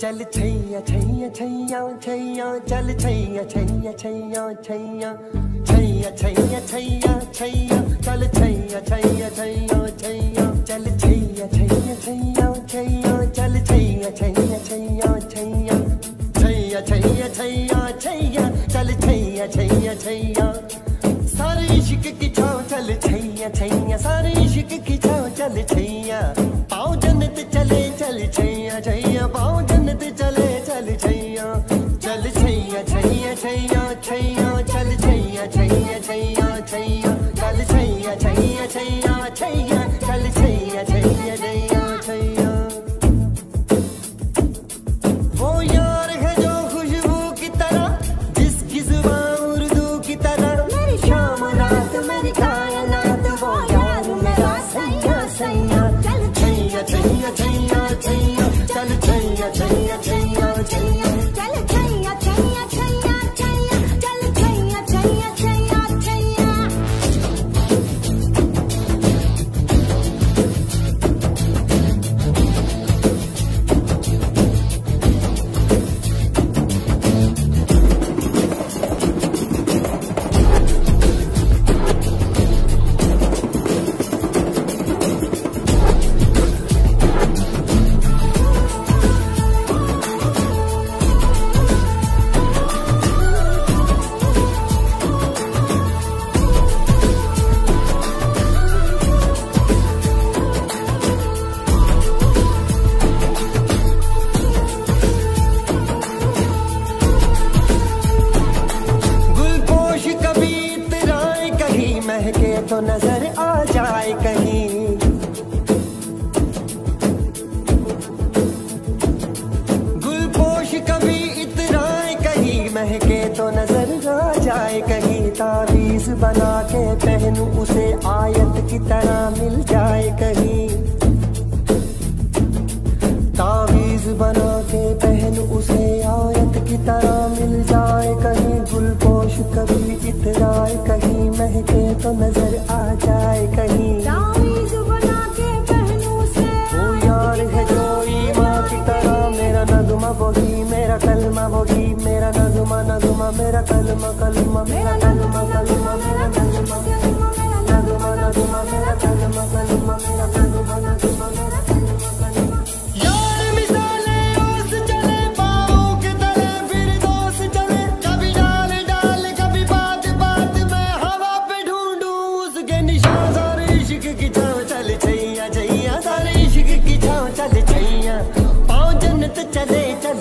चल छैया छैया छैया छैया चल छैया छैया छैया छैया छैया छैया छैया छैया चल छैया छैया छैया छैया चल छैया छैया छैया छैया चल छैया छैया छैया छैया छैया छैया छैया चल छैया छैया छैया तो नज़र आ जाए कहीं। गुलपोश कभी इतराए कहीं, महके तो नज़र आ जाए कहीं। तावीज बना के पहनू उसे, आयत की तरह मिल जाए कहीं। बोगी मेरा कलमा बोगी मेरा नगमा नगमा, मेरा कलमा कलमा, मेरा कलमा मेरा नगमा कलमा मेरा नगमा बात बात की चले चल